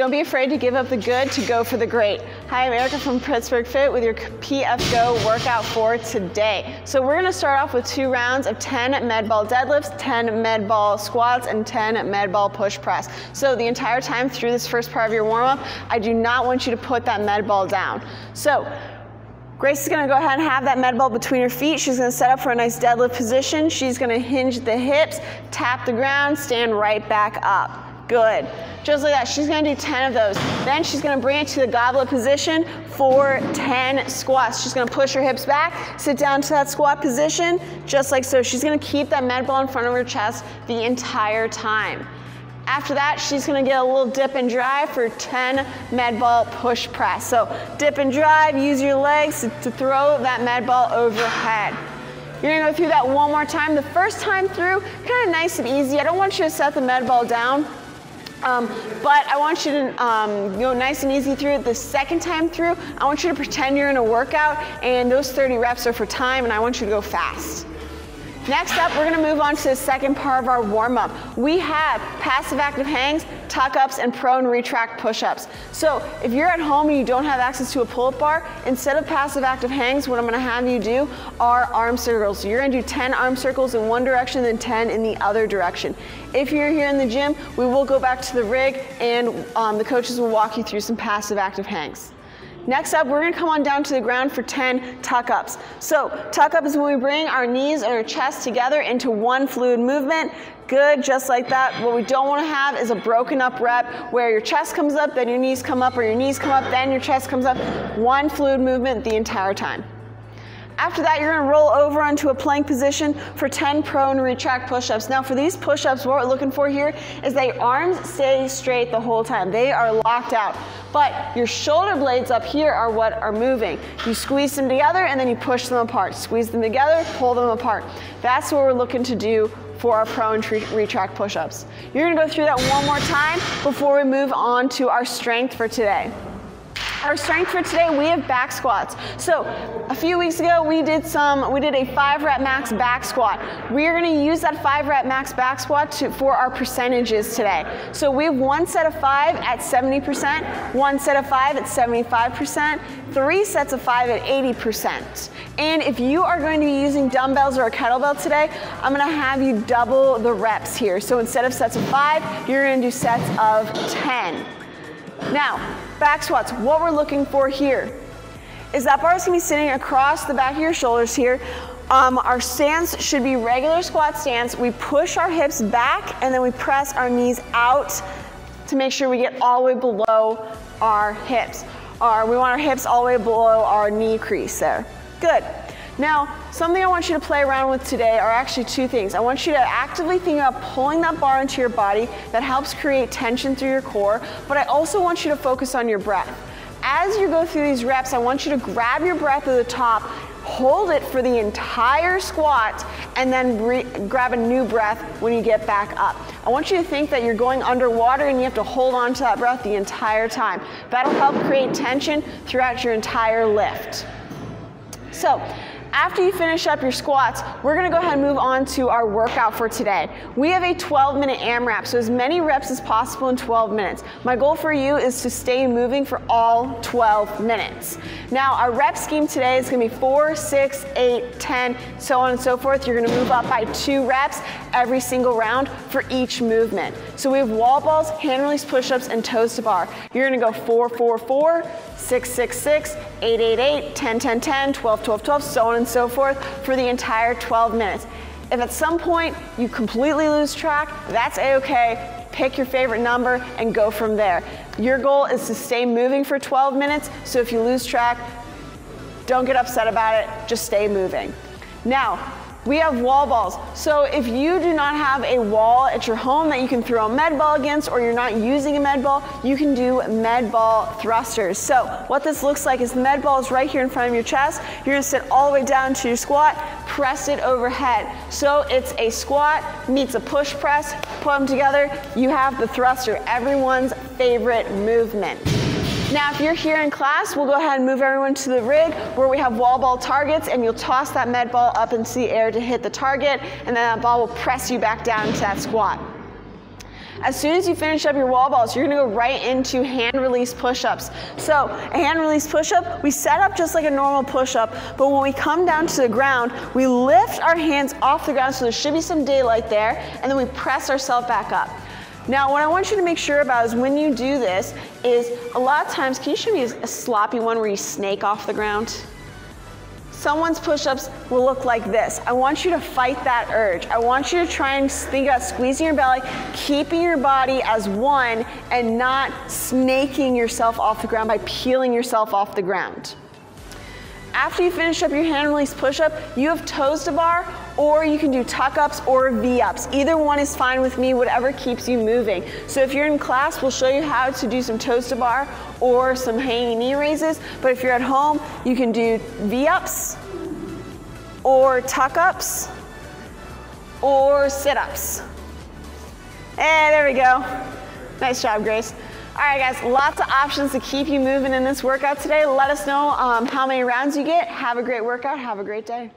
Don't be afraid to give up the good to go for the great. Hi, I'm Erica from Pittsburgh Fit with your PF Go workout for today. So we're gonna start off with two rounds of 10 med ball deadlifts, 10 med ball squats, and 10 med ball push press. So the entire time through this first part of your warm up, I do not want you to put that med ball down. So Grace is gonna go ahead and have that med ball between her feet. She's gonna set up for a nice deadlift position. She's gonna hinge the hips, tap the ground, stand right back up. Good. Just like that. She's gonna do 10 of those. Then she's gonna bring it to the goblet position for 10 squats. She's gonna push her hips back, sit down to that squat position, just like so. She's gonna keep that med ball in front of her chest the entire time. After that, she's gonna get a little dip and drive for 10 med ball push press. So dip and drive, use your legs to, to throw that med ball overhead. You're gonna go through that one more time. The first time through, kind of nice and easy. I don't want you to set the med ball down. Um, but I want you to um, go nice and easy through it. The second time through, I want you to pretend you're in a workout and those 30 reps are for time and I want you to go fast. Next up, we're gonna move on to the second part of our warm up. We have passive active hangs, tuck ups, and prone retract push ups. So if you're at home and you don't have access to a pull up bar, instead of passive active hangs, what I'm gonna have you do are arm circles. So you're gonna do 10 arm circles in one direction, then 10 in the other direction. If you're here in the gym, we will go back to the rig and um, the coaches will walk you through some passive active hangs. Next up, we're gonna come on down to the ground for 10 tuck ups. So tuck up is when we bring our knees and our chest together into one fluid movement. Good, just like that. What we don't wanna have is a broken up rep where your chest comes up, then your knees come up, or your knees come up, then your chest comes up. One fluid movement the entire time. After that, you're gonna roll over onto a plank position for 10 prone retract push-ups. Now for these push-ups, what we're looking for here is that your arms stay straight the whole time. They are locked out. But your shoulder blades up here are what are moving. You squeeze them together and then you push them apart. Squeeze them together, pull them apart. That's what we're looking to do for our prone retract push-ups. You're gonna go through that one more time before we move on to our strength for today. Our strength for today, we have back squats. So a few weeks ago, we did some, we did a five rep max back squat. We are gonna use that five rep max back squat to, for our percentages today. So we have one set of five at 70%, one set of five at 75%, three sets of five at 80%. And if you are going to be using dumbbells or a kettlebell today, I'm gonna have you double the reps here. So instead of sets of five, you're gonna do sets of 10. Now, back squats, what we're looking for here is that bar is gonna be sitting across the back of your shoulders here. Um, our stance should be regular squat stance. We push our hips back and then we press our knees out to make sure we get all the way below our hips. Our, we want our hips all the way below our knee crease there. Good. Now, something I want you to play around with today are actually two things. I want you to actively think about pulling that bar into your body that helps create tension through your core, but I also want you to focus on your breath. As you go through these reps, I want you to grab your breath at the top, hold it for the entire squat, and then grab a new breath when you get back up. I want you to think that you're going underwater and you have to hold on to that breath the entire time. That'll help create tension throughout your entire lift. So, after you finish up your squats, we're gonna go ahead and move on to our workout for today. We have a 12 minute AMRAP, so as many reps as possible in 12 minutes. My goal for you is to stay moving for all 12 minutes. Now, our rep scheme today is gonna be four, six, eight, 10, so on and so forth. You're gonna move up by two reps every single round for each movement. So we have wall balls, hand release push-ups, and toes to bar. You're gonna go four, four, four, six, six, six, eight, eight, eight, 10, 10, 10, 12, 12, 12, so on and so forth for the entire 12 minutes. If at some point you completely lose track, that's a-okay. Pick your favorite number and go from there. Your goal is to stay moving for 12 minutes, so if you lose track, don't get upset about it, just stay moving. Now, we have wall balls. So if you do not have a wall at your home that you can throw a med ball against or you're not using a med ball, you can do med ball thrusters. So what this looks like is the med ball is right here in front of your chest. You're gonna sit all the way down to your squat, press it overhead. So it's a squat meets a push press, put them together, you have the thruster, everyone's favorite movement. Now, if you're here in class, we'll go ahead and move everyone to the rig where we have wall ball targets and you'll toss that med ball up into the air to hit the target and then that ball will press you back down to that squat. As soon as you finish up your wall balls, you're gonna go right into hand release push-ups. So a hand release push-up, we set up just like a normal push-up, but when we come down to the ground, we lift our hands off the ground so there should be some daylight there, and then we press ourselves back up. Now, what I want you to make sure about is when you do this is a lot of times, can you show me a, sloppy one where you snake off the ground? Someone's push-ups will look like this. I want you to fight that urge. I want you to try and think about squeezing your belly, keeping your body as one, and not snaking yourself off the ground by peeling yourself off the ground. After you finish up your hand release push-up, you have toes to bar, or you can do tuck-ups or V-ups. Either one is fine with me, whatever keeps you moving. So if you're in class, we'll show you how to do some toes to bar or some hanging knee raises. But if you're at home, you can do V-ups or tuck-ups or sit-ups. And there we go. Nice job, Grace. All right, guys, lots of options to keep you moving in this workout today. Let us know um, how many rounds you get. Have a great workout. Have a great day.